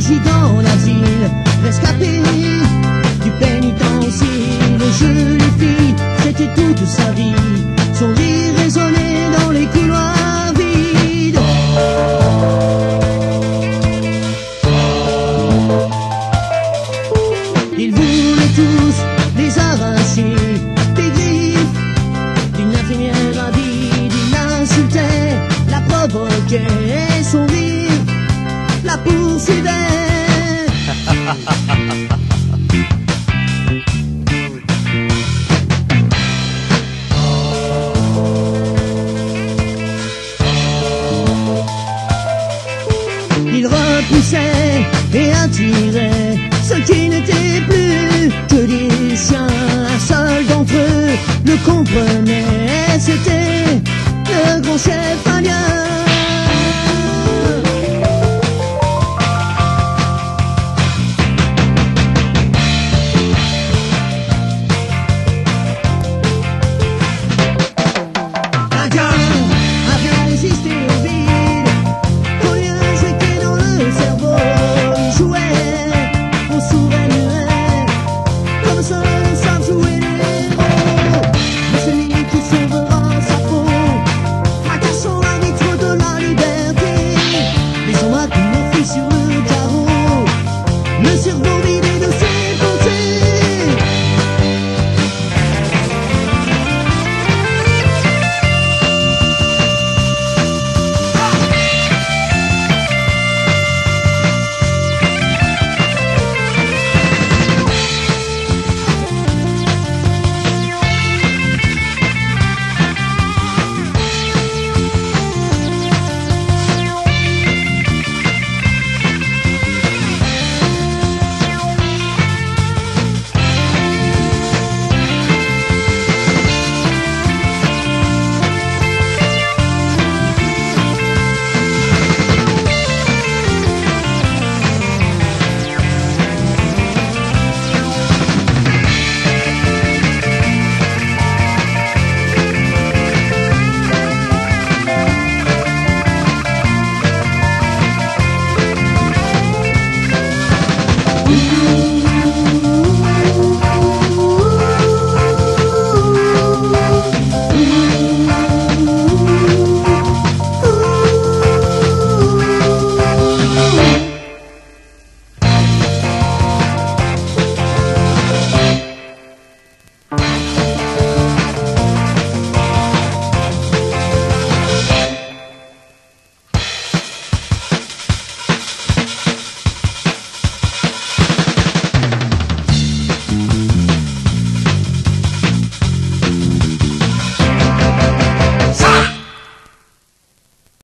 surgit dans l'asile, rescapé du pénitencier. Le jeu les filles, c'était toute sa vie. Son rire résonnait dans les couloirs vides. Ils voulaient tous les arracher des griffes d'une infirmière avide. Il l'insultait, la provoquait son rire la poursuivait. Repoussait et attirait ceux qui n'étaient plus